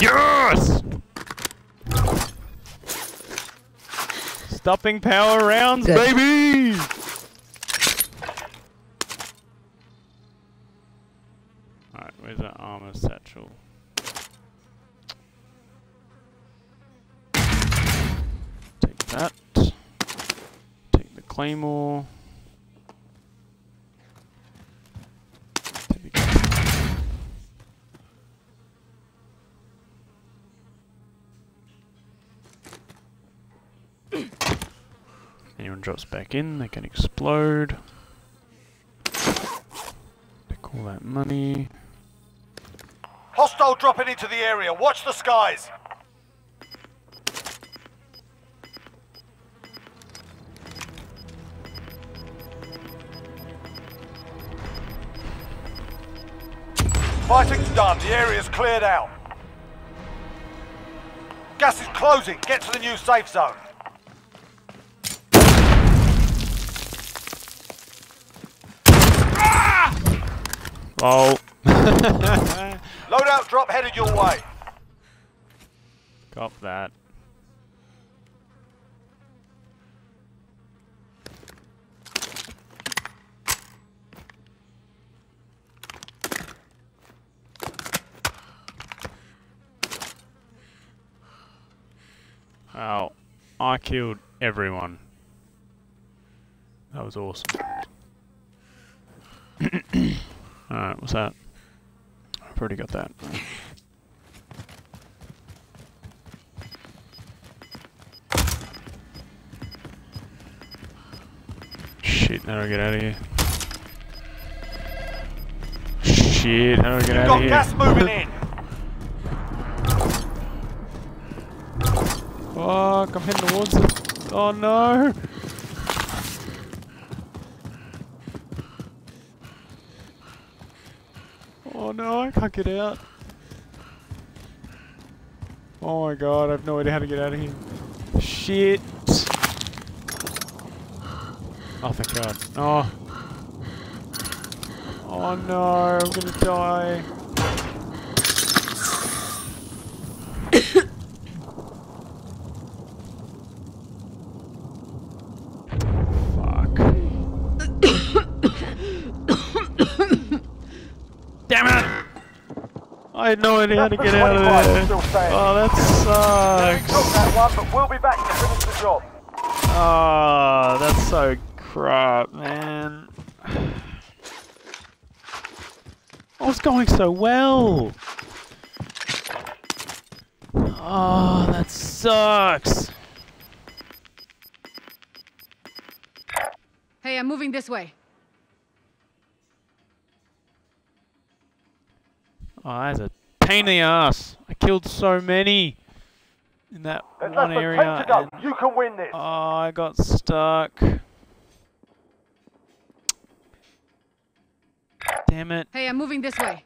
Yes! Stopping power rounds, Good. baby! Alright, where's that armor satchel? Take that. Take the claymore. Anyone drops back in, they can explode. Pick all that money. Hostile dropping into the area. Watch the skies. Fighting's done. The area's cleared out. Gas is closing. Get to the new safe zone. Oh! Loadout drop headed your way. Got that. Wow. I killed everyone. That was awesome. Alright, what's that? I've already got that. Shit, how do I get out of here? Shit, how do I get out of here? gas moving in. Fuck, I'm heading towards it. Oh no! Oh no, I can't get out. Oh my god, I have no idea how to get out of here. Shit! Oh, thank god. Oh. Oh no, I'm gonna die. Fuck. Damn it! I had no idea how to get out of 25 there. Oh, that Nearly sucks. took that one, but we'll be back to finish the job. Oh, that's so crap, man. I was going so well. Oh, that sucks. Hey, I'm moving this way. Oh, that's a pain in the ass. I killed so many in that There's one area. 10 to go. and- You can win this. Oh, I got stuck. Damn it. Hey, I'm moving this way.